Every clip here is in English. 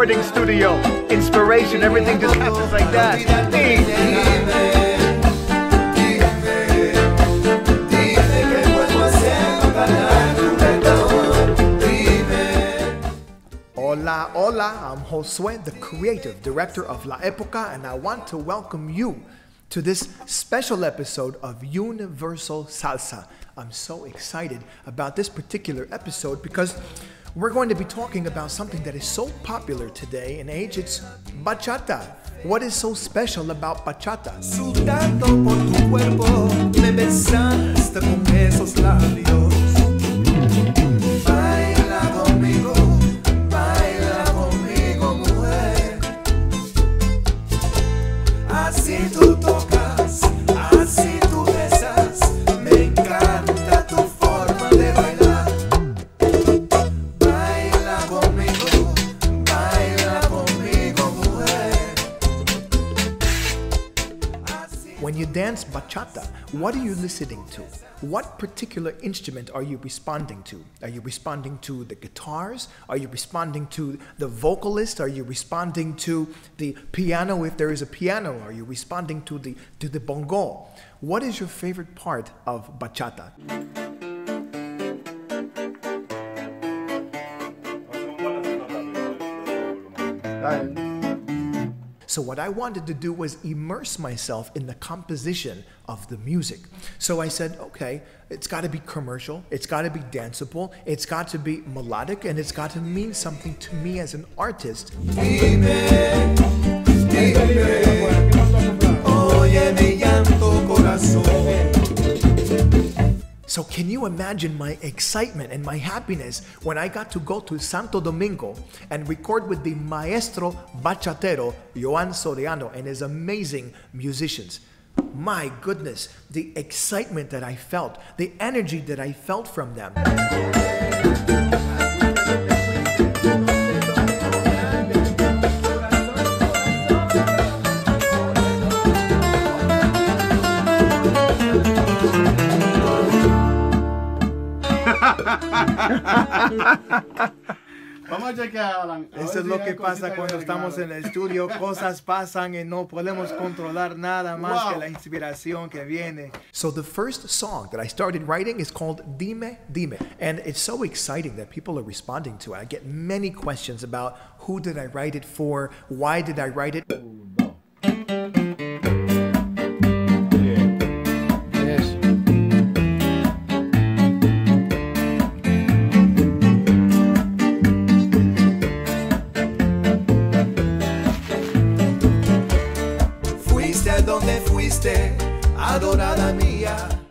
recording studio. Inspiration, everything just happens like that. Hola, hola, I'm Josue, the creative director of La Época, and I want to welcome you to this special episode of Universal Salsa. I'm so excited about this particular episode because we're going to be talking about something that is so popular today and age. It's bachata. What is so special about bachata? Sudando por tu cuerpo, me besaste con esos labios. What are you listening to? What particular instrument are you responding to? Are you responding to the guitars? Are you responding to the vocalist? Are you responding to the piano if there is a piano? Are you responding to the to the bongo? What is your favorite part of bachata? So, what I wanted to do was immerse myself in the composition of the music. So, I said, okay, it's got to be commercial, it's got to be danceable, it's got to be melodic, and it's got to mean something to me as an artist. Llanto corazón. So, can you imagine my excitement and my happiness when I got to go to Santo Domingo and record with the maestro bachatero Joan Soriano and his amazing musicians? My goodness, the excitement that I felt, the energy that I felt from them. Vamos a chequear, Alan. A Eso es lo hay que pasa cuando que estamos en el estudio, cosas pasan y no podemos controlar nada más Wow. que la inspiración que viene. So the first song that I started writing is called Dime Dime, and it's so exciting that people are responding to it. I get many questions about who did I write it for, why did I write it.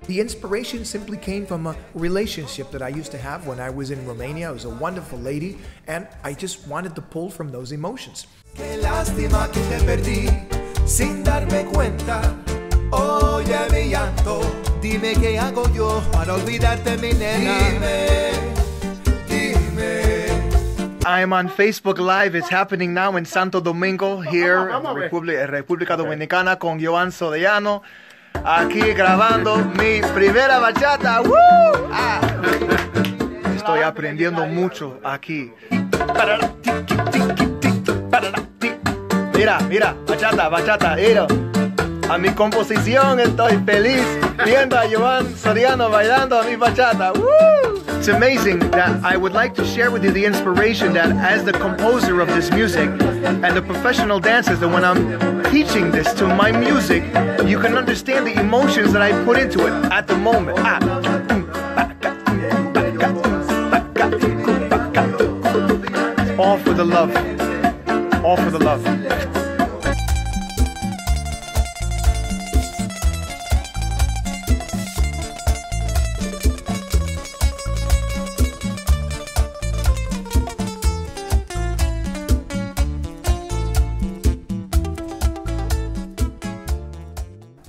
The inspiration simply came from a relationship that I used to have when I was in Romania. It was a wonderful lady, and I just wanted to pull from those emotions. Qué lástima que te perdí sin darme cuenta. Oye mi llanto, dime qué hago yo para olvidarte mi nena. Dime, dime. I'm on Facebook Live. It's happening now in Santo Domingo, here in República, República Dominicana, con Joan Soriano. Aquí grabando mi primera bachata. ¡Woo! Ah. Estoy aprendiendo mucho aquí. Mira, mira, bachata, bachata, mira. A mi composición estoy feliz viendo a Joan Soriano bailando a mi bachata. Woo! It's amazing that I would like to share with you the inspiration that as the composer of this music and the professional dancers that when I'm teaching this to my music, you can understand the emotions that I put into it at the moment. All for the love. All for the love.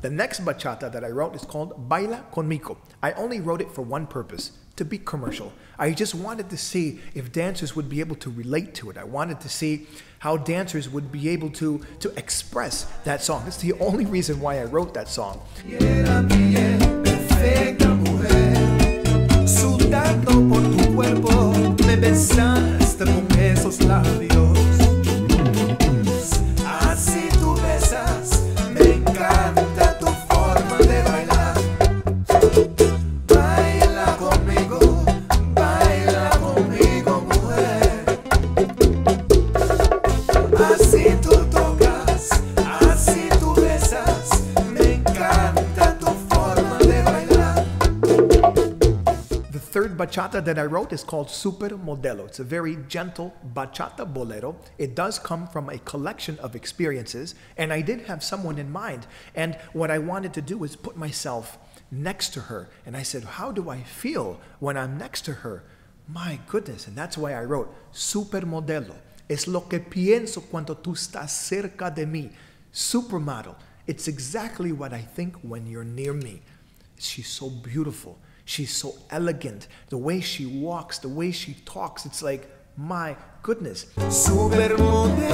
The next bachata that I wrote is called Baila Conmigo. I only wrote it for one purpose to be commercial. I just wanted to see if dancers would be able to relate to it. I wanted to see how dancers would be able to, to express that song. It's the only reason why I wrote that song. Bachata that I wrote is called Super Modelo. It's a very gentle bachata bolero. It does come from a collection of experiences, and I did have someone in mind. And what I wanted to do was put myself next to her. And I said, How do I feel when I'm next to her? My goodness. And that's why I wrote Super Modelo. Es lo que pienso cuando tú estás cerca de mí. Supermodel. It's exactly what I think when you're near me. She's so beautiful. She's so elegant. The way she walks, the way she talks, it's like, my goodness. Supermodelo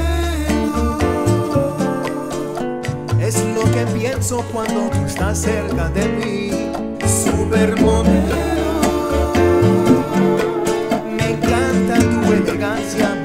es lo que pienso cuando tú estás cerca de mí. Supermodelo, me encanta tu elegancia,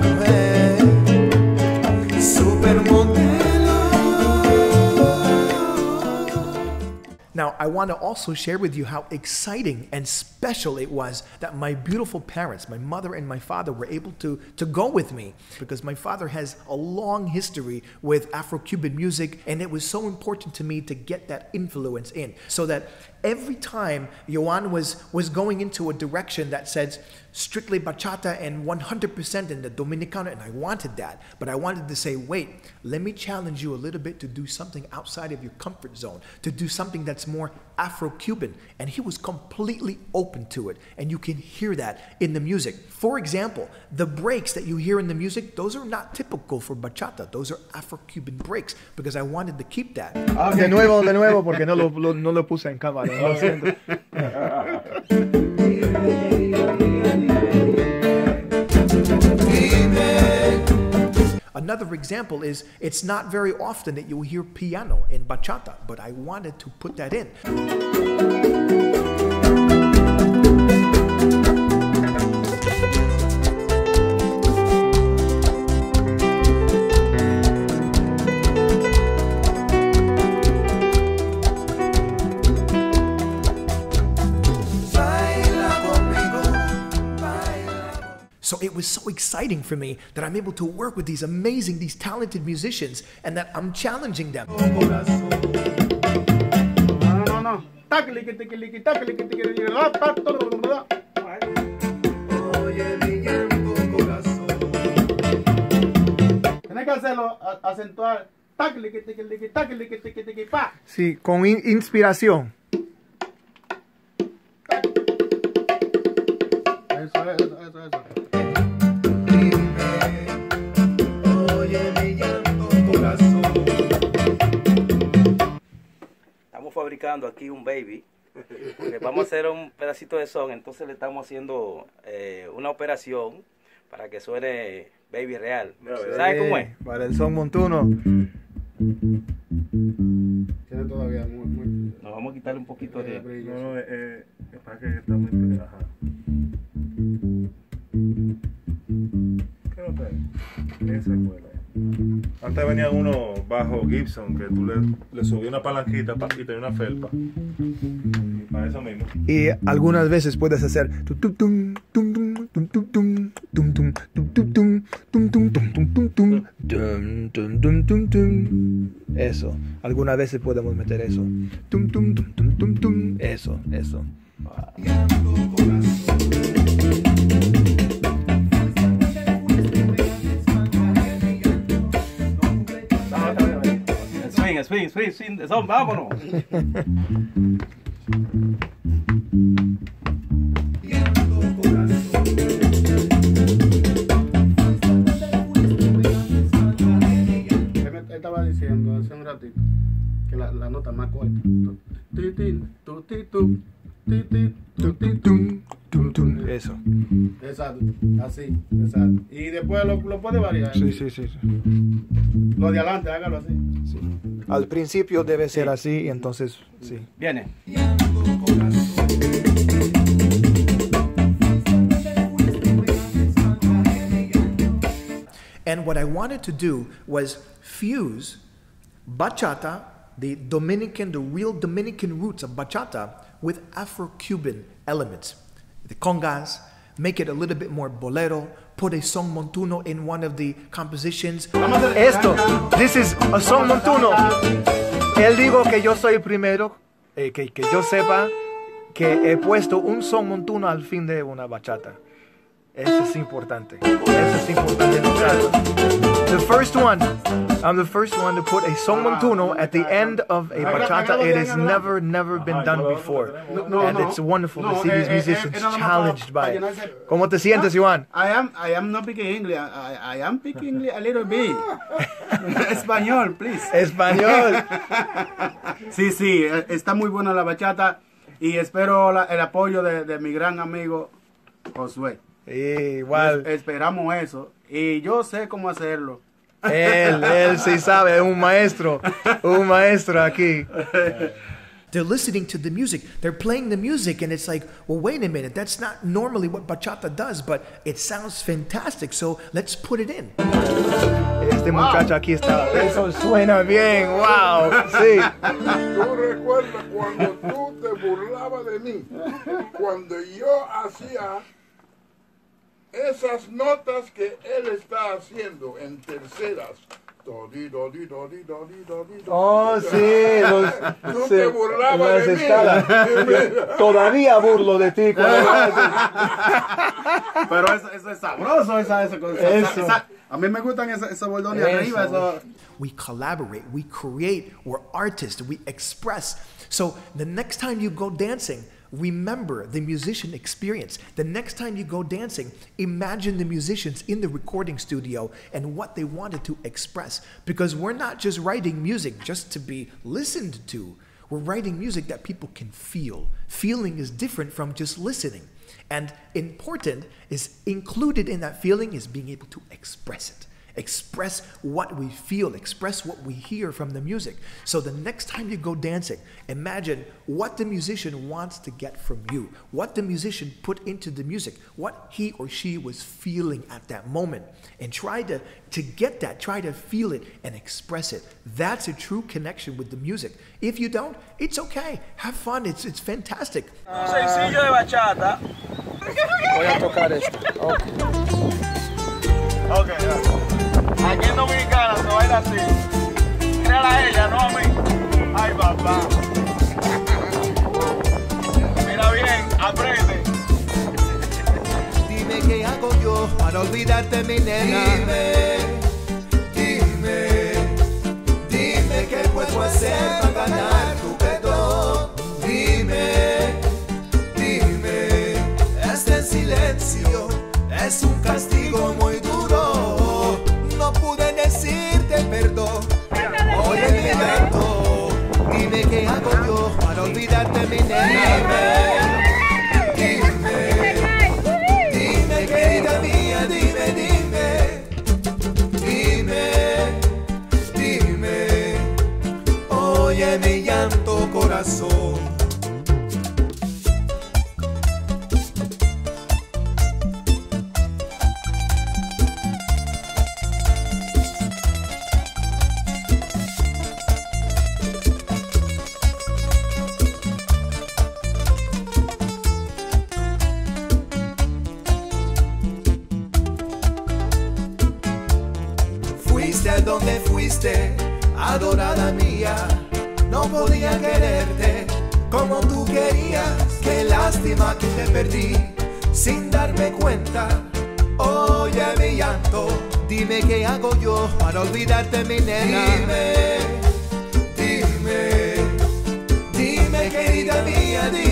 I want to also share with you how exciting and special it was that my beautiful parents, my mother and my father, were able to, to go with me because my father has a long history with Afro Cuban music, and it was so important to me to get that influence in so that every time Joan was, was going into a direction that said strictly bachata and 100% in the Dominicana, and I wanted that, but I wanted to say, wait, let me challenge you a little bit to do something outside of your comfort zone, to do something that's more Afro Cuban. And he was completely open to it, and you can hear that in the music. For example, the breaks that you hear in the music, those are not typical for bachata, those are Afro Cuban breaks because I wanted to keep that. Ah, de nuevo, de nuevo, porque no lo, lo- no lo puse en cámara. Another example is it's not very often that you'll hear piano in bachata, but I wanted to put that in. was so exciting for me that I'm able to work with these amazing, these talented musicians and that I'm challenging them. Sí, con in inspiración. Eso, eso, eso, eso. Oye, mi llanto corazón. Estamos fabricando aquí un baby. Le vamos a hacer un pedacito de son, entonces le estamos haciendo eh, una operación para que suene baby real. ¿Sabe cómo es? Para el son montuno. Tiene todavía muy, muy. Nos vamos a quitarle un poquito de... No, no, eh, eh, es para que está muy. ¿Qué nota es? Esa escuela. Antes venía uno bajo Gibson que tú le, le subías una palanquita y tenía una felpa. Y para eso mismo. Y algunas veces puedes hacer. Eso. Algunas veces podemos meter eso. Eso, eso. Swing, swing, swing, de son, estaba diciendo hace un ratito que la, la nota más corta. Tum, tum. Eso. Exacto, así, exacto. Y después lo, lo puede variar. Sí, sí, sí. sí. Lo de adelante, hágalo así. Al principio debe ser así y entonces sí. Viene. And what I wanted to do was fuse bachata, the Dominican, the real Dominican roots of bachata, with Afro Cuban elements. The congas, make it a little bit more bolero, put a son montuno in one of the compositions. Esto, this is a son montuno. Él dijo que yo soy primero, eh, que, que yo sepa, que he puesto un son montuno al fin de una bachata. Eso es importante. Eso es importante notar. The first one, I'm the first one to put a son montuno at the end of a bachata. It has never, never been done before. No, And it's wonderful to see eh, these eh, musicians eh, nada más challenged by it. ¿Cómo te sientes, Iván? I am, I am not speaking English. I, am speaking English a little bit. Español, please. Español. Sí, sí, eh, está muy buena la bachata y espero la- el apoyo de, de mi gran amigo Josué. Igual. Es- esperamos eso y yo sé cómo hacerlo. Él, él sí sabe, es un maestro, un maestro aquí. They're listening to the music. They're playing the music, and it's like, well, wait a minute. That's not normally what bachata does, but it sounds fantastic. So let's put it in. Este muchacho aquí está. Eso suena bien. Wow. Sí. Tú recuerdas cuando tú te burlabas de mí, cuando yo hacía esas notas que él está haciendo en terceras. Oh, sí. Los, Tú sí, te burlabas las de mí. escalas. Todavía burlo de ti. Pero eso, eso es sabroso, esa, esa cosa. Eso. Esa- a mí me gustan esos, esos bordones Eso. arriba. Eso. We collaborate, we create, we're artists, we express. So the next time you go dancing, remember the musician experience. The next time you go dancing, imagine the musicians in the recording studio and what they wanted to express. Because we're not just writing music just to be listened to, we're writing music that people can feel. Feeling is different from just listening. And important is included in that feeling is being able to express it. Express what we feel, express what we hear from the music. So the next time you go dancing, imagine what the musician wants to get from you, what the musician put into the music, what he or she was feeling at that moment. And try to, to get that, try to feel it and express it. That's a true connection with the music. If you don't, it's okay. Have fun, it's, it's fantastic. Un aquí en Dominicana se baila así. Créala a ella, no a mí. Ay, papá. Mira bien, aprende. Dime qué hago yo para olvidarte, mi nena. Dime, dime, dime qué puedo hacer para ganar tu perdón. Dime, dime, este silencio es un castigo muy duro. Olvidarte, mi nena. A donde fuiste, adorada mía. No podía quererte como tú querías. Qué lástima que te perdí sin darme cuenta. Oye mi llanto, dime qué hago yo para olvidarte, mi nena. Dime, dime, dime querida mía, dime,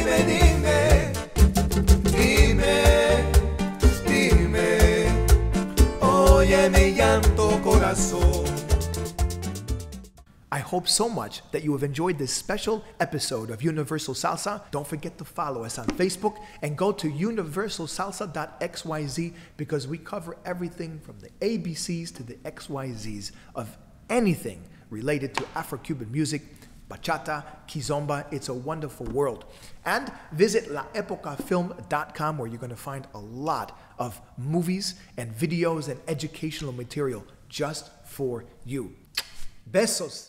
I hope so much that you have enjoyed this special episode of Universal Salsa. Don't forget to follow us on Facebook and go to universalsalsa.xyz because we cover everything from the ABCs to the XYZs of anything related to Afro Cuban music, bachata, kizomba. It's a wonderful world. And visit laepocafilm.com where you're going to find a lot of movies and videos and educational material just for you. Besos.